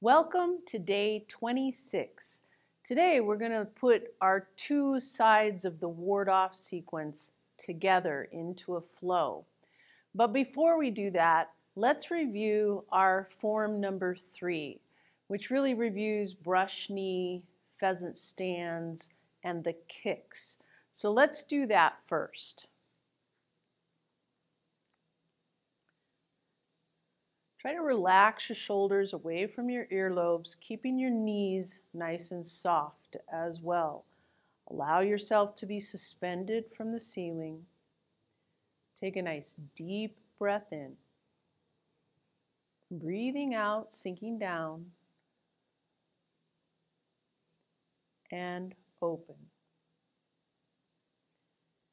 Welcome to day 26. Today we're going to put our two sides of the ward-off sequence together into a flow. But before we do that, let's review our form number three, which really reviews brush knee, pheasant stands, and the kicks. So let's do that first. Try to relax your shoulders away from your earlobes, keeping your knees nice and soft as well. Allow yourself to be suspended from the ceiling. Take a nice deep breath in. Breathing out, sinking down, and open.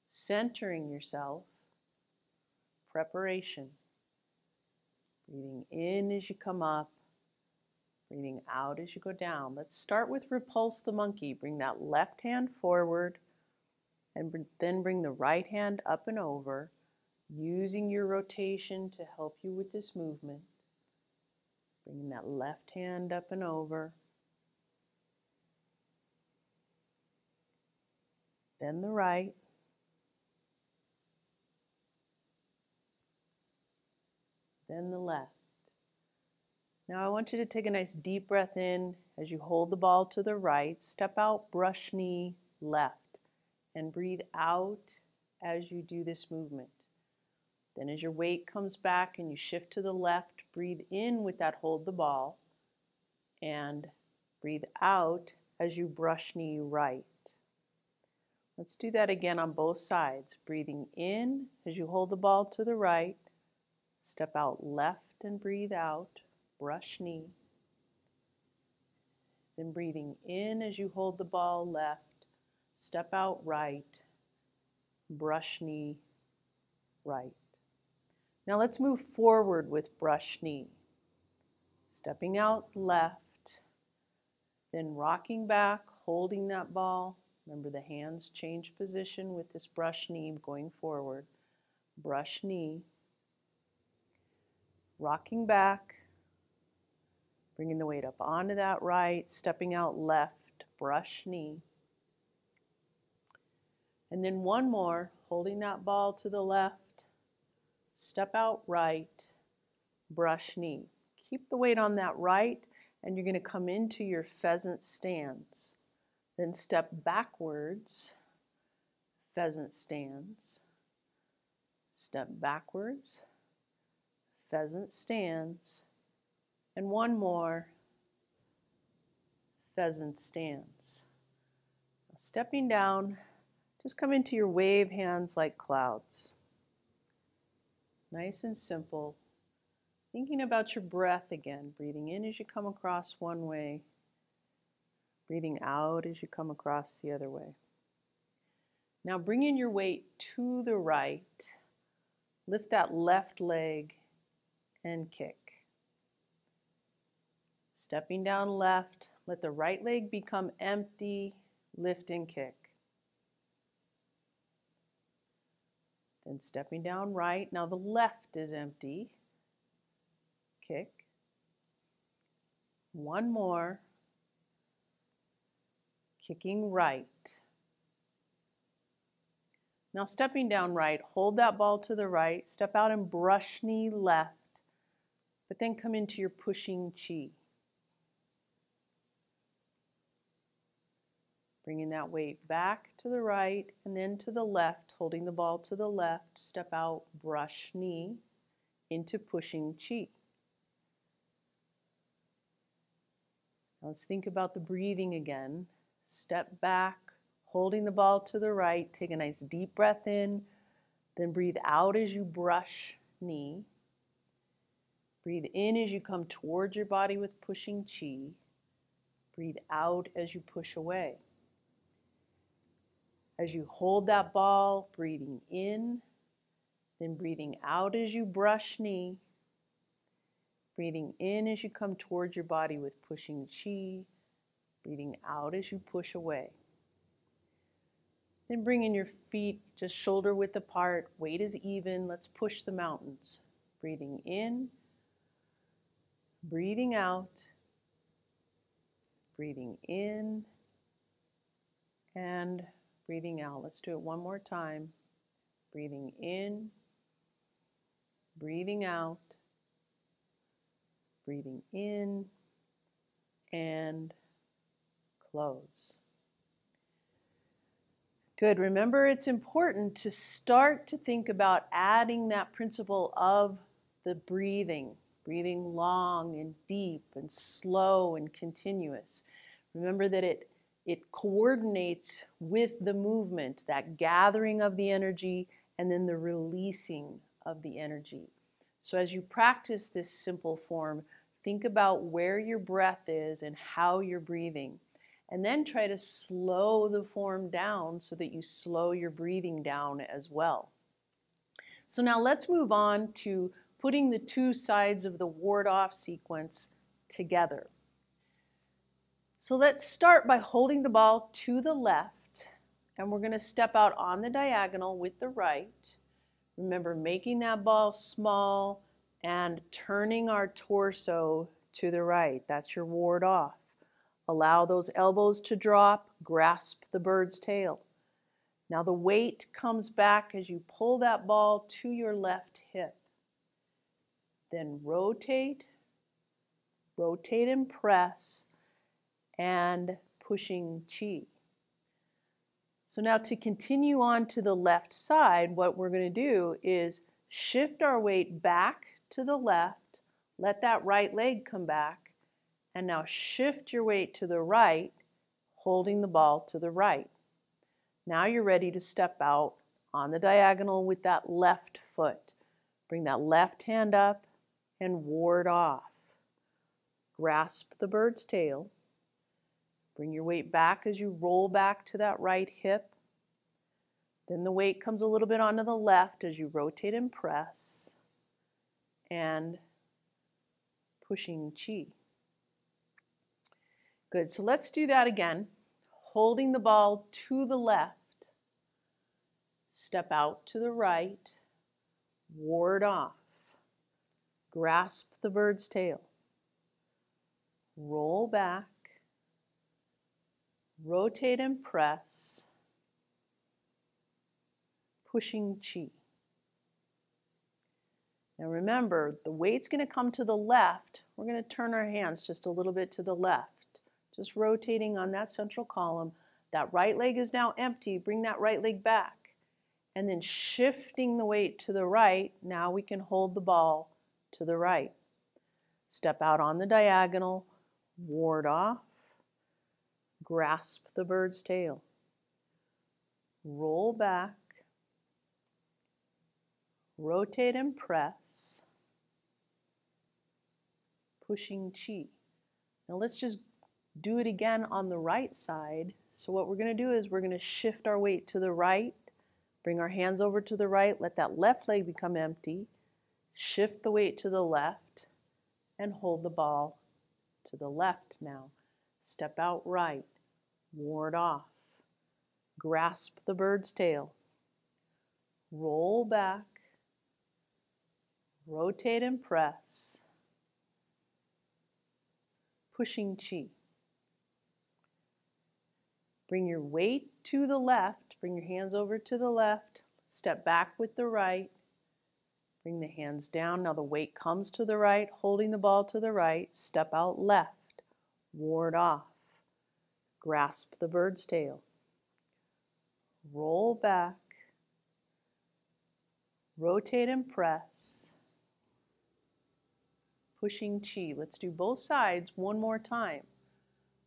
Centering yourself, preparation. Breathing in as you come up, breathing out as you go down. Let's start with repulse the monkey. Bring that left hand forward and then bring the right hand up and over, using your rotation to help you with this movement. Bringing that left hand up and over. Then the right. Then the left. Now I want you to take a nice deep breath in as you hold the ball to the right, step out, brush knee left, and breathe out as you do this movement. Then as your weight comes back and you shift to the left, breathe in with that hold the ball, and breathe out as you brush knee right. Let's do that again on both sides. Breathing in as you hold the ball to the right, Step out left and breathe out, brush knee. Then breathing in as you hold the ball left, step out right, brush knee right. Now let's move forward with brush knee. Stepping out left, then rocking back, holding that ball. Remember the hands change position with this brush knee going forward. Brush knee, rocking back, bringing the weight up onto that right, stepping out left, brush knee. And then one more, holding that ball to the left, step out right, brush knee. Keep the weight on that right, and you're going to come into your pheasant stands. Then step backwards, pheasant stands. Step backwards, pheasant stands, and one more, pheasant stands. Stepping down, just come into your wave hands like clouds. Nice and simple. Thinking about your breath again, breathing in as you come across one way, breathing out as you come across the other way. Now bring in your weight to the right. Lift that left leg and kick. Stepping down left, let the right leg become empty, lift and kick. Then stepping down right, now the left is empty, kick. One more, kicking right. Now stepping down right, hold that ball to the right, step out and brush knee left, but then come into your pushing chi. Bringing that weight back to the right and then to the left, holding the ball to the left, step out, brush knee into pushing chi. Now let's think about the breathing again. Step back, holding the ball to the right, take a nice deep breath in, then breathe out as you brush knee. Breathe in as you come towards your body with pushing chi. Breathe out as you push away. As you hold that ball, breathing in, then breathing out as you brush knee. Breathing in as you come towards your body with pushing chi. Breathing out as you push away. Then bring in your feet just shoulder width apart, weight is even. Let's push the mountains. Breathing in breathing out, breathing in and breathing out. Let's do it one more time. Breathing in, breathing out, breathing in and close. Good. Remember, it's important to start to think about adding that principle of the breathing, breathing long and deep and slow and continuous. Remember that it, it coordinates with the movement, that gathering of the energy and then the releasing of the energy. So as you practice this simple form, think about where your breath is and how you're breathing. And then try to slow the form down so that you slow your breathing down as well. So now let's move on to putting the two sides of the ward off sequence together. So let's start by holding the ball to the left and we're going to step out on the diagonal with the right. Remember making that ball small and turning our torso to the right. That's your ward off. Allow those elbows to drop, grasp the bird's tail. Now the weight comes back as you pull that ball to your left hip. Then rotate, rotate and press, and pushing chi. So now to continue on to the left side, what we're going to do is shift our weight back to the left, let that right leg come back, and now shift your weight to the right, holding the ball to the right. Now you're ready to step out on the diagonal with that left foot. Bring that left hand up and ward off. Grasp the bird's tail. Bring your weight back as you roll back to that right hip. Then the weight comes a little bit onto the left as you rotate and press. And pushing chi. Good, so let's do that again. Holding the ball to the left, step out to the right, ward off, grasp the bird's tail, roll back, rotate and press, pushing chi. Now remember, the weight's going to come to the left. We're going to turn our hands just a little bit to the left just rotating on that central column. That right leg is now empty. Bring that right leg back. And then shifting the weight to the right, now we can hold the ball to the right. Step out on the diagonal, ward off, grasp the bird's tail. Roll back, rotate and press, pushing chi. Now let's just do it again on the right side. So what we're going to do is we're going to shift our weight to the right, bring our hands over to the right, let that left leg become empty, shift the weight to the left, and hold the ball to the left now. Step out right, ward off, grasp the bird's tail, roll back, rotate and press, pushing chi. Bring your weight to the left. Bring your hands over to the left. Step back with the right. Bring the hands down. Now the weight comes to the right, holding the ball to the right. Step out left. Ward off. Grasp the bird's tail. Roll back. Rotate and press. Pushing chi. Let's do both sides one more time.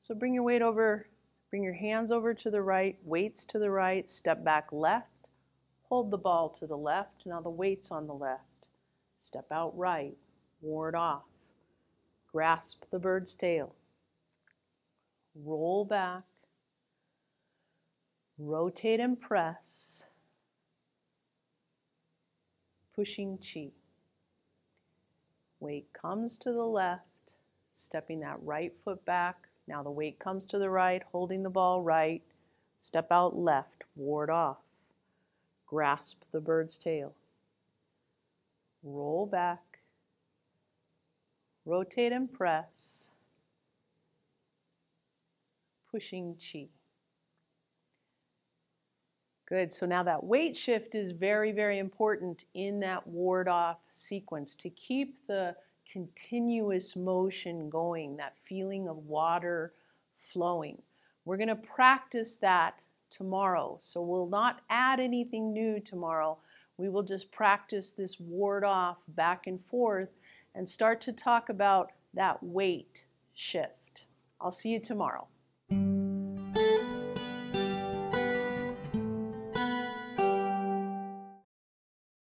So bring your weight over Bring your hands over to the right, weights to the right, step back left, hold the ball to the left, now the weight's on the left. Step out right, ward off, grasp the bird's tail, roll back, rotate and press, pushing chi. Weight comes to the left, stepping that right foot back, now the weight comes to the right, holding the ball right. Step out left, ward off. Grasp the bird's tail. Roll back. Rotate and press. pushing chi. Good, so now that weight shift is very, very important in that ward off sequence to keep the continuous motion going, that feeling of water flowing. We're going to practice that tomorrow, so we'll not add anything new tomorrow. We will just practice this ward off back and forth and start to talk about that weight shift. I'll see you tomorrow.